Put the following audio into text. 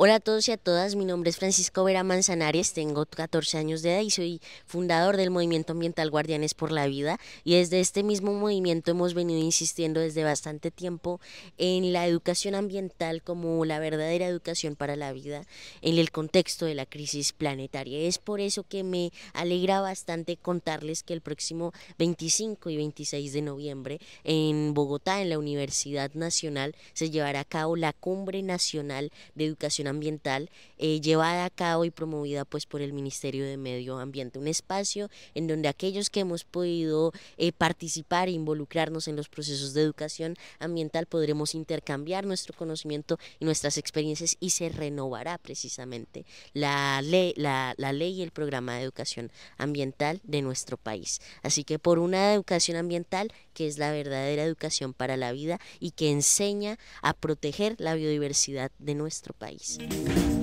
Hola a todos y a todas, mi nombre es Francisco Vera Manzanares, tengo 14 años de edad y soy fundador del movimiento ambiental Guardianes por la Vida y desde este mismo movimiento hemos venido insistiendo desde bastante tiempo en la educación ambiental como la verdadera educación para la vida en el contexto de la crisis planetaria. Es por eso que me alegra bastante contarles que el próximo 25 y 26 de noviembre en Bogotá, en la Universidad Nacional, se llevará a cabo la Cumbre Nacional de Educación ambiental eh, llevada a cabo y promovida pues por el Ministerio de Medio Ambiente, un espacio en donde aquellos que hemos podido eh, participar e involucrarnos en los procesos de educación ambiental podremos intercambiar nuestro conocimiento y nuestras experiencias y se renovará precisamente la ley, la, la ley y el programa de educación ambiental de nuestro país. Así que por una educación ambiental que es la verdadera educación para la vida y que enseña a proteger la biodiversidad de nuestro país. stories.